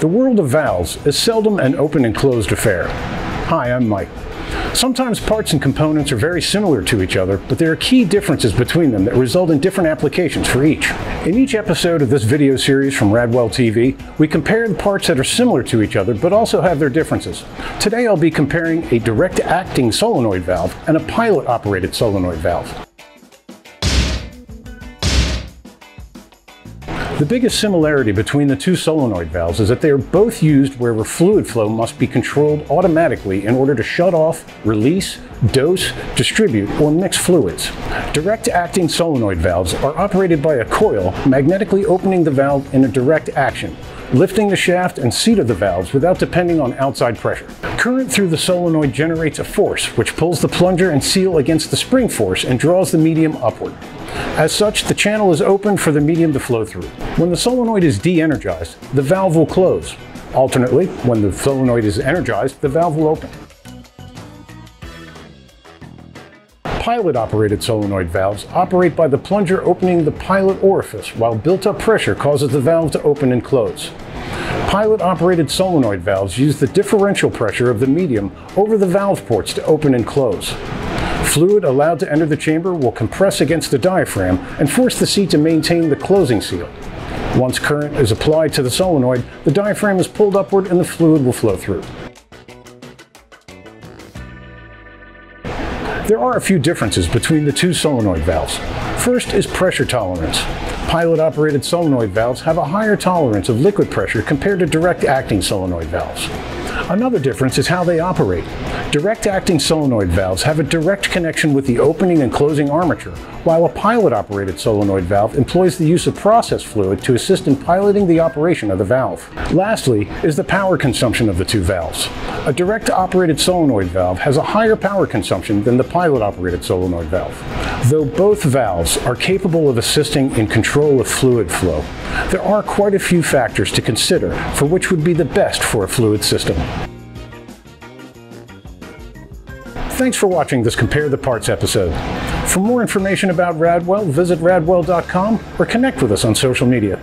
The world of valves is seldom an open and closed affair. Hi, I'm Mike. Sometimes parts and components are very similar to each other, but there are key differences between them that result in different applications for each. In each episode of this video series from Radwell TV, we compare the parts that are similar to each other but also have their differences. Today I'll be comparing a direct acting solenoid valve and a pilot operated solenoid valve. The biggest similarity between the two solenoid valves is that they are both used where fluid flow must be controlled automatically in order to shut off, release, dose, distribute, or mix fluids. Direct acting solenoid valves are operated by a coil magnetically opening the valve in a direct action, lifting the shaft and seat of the valves without depending on outside pressure. Current through the solenoid generates a force which pulls the plunger and seal against the spring force and draws the medium upward. As such, the channel is open for the medium to flow through. When the solenoid is de-energized, the valve will close. Alternately, when the solenoid is energized, the valve will open. Pilot-operated solenoid valves operate by the plunger opening the pilot orifice while built-up pressure causes the valve to open and close. Pilot-operated solenoid valves use the differential pressure of the medium over the valve ports to open and close. Fluid allowed to enter the chamber will compress against the diaphragm and force the seat to maintain the closing seal. Once current is applied to the solenoid, the diaphragm is pulled upward and the fluid will flow through. There are a few differences between the two solenoid valves. First is pressure tolerance. Pilot-operated solenoid valves have a higher tolerance of liquid pressure compared to direct-acting solenoid valves. Another difference is how they operate. Direct acting solenoid valves have a direct connection with the opening and closing armature, while a pilot operated solenoid valve employs the use of process fluid to assist in piloting the operation of the valve. Lastly is the power consumption of the two valves. A direct operated solenoid valve has a higher power consumption than the pilot operated solenoid valve. Though both valves are capable of assisting in control of fluid flow, there are quite a few factors to consider for which would be the best for a fluid system. Thanks for watching this Compare the Parts episode. For more information about Radwell, visit radwell.com or connect with us on social media.